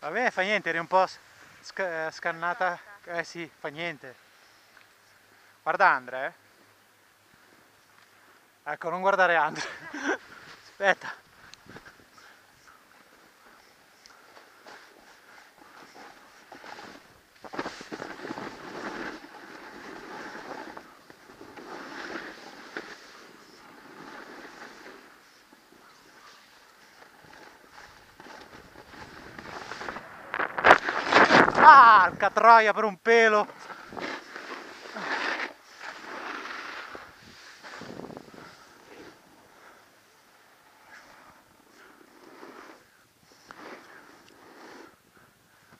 Vabbè, fa niente, eri un po' sc scannata. Eh sì, fa niente. Guarda Andre, eh. Ecco, non guardare Andre. Aspetta. Ah, troia per un pelo!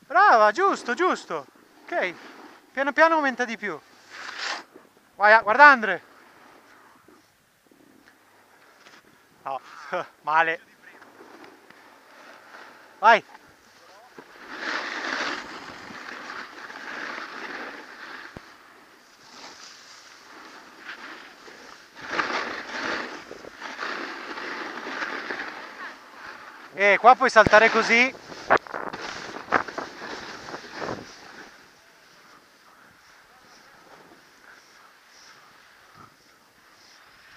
Brava, giusto, giusto. Ok, piano piano aumenta di più. Vai, guarda Andre. No, male. Vai. e qua puoi saltare così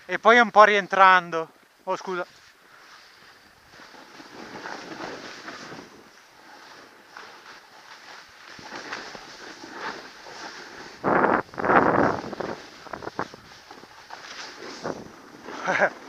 e poi un po' rientrando oh scusa Yeah.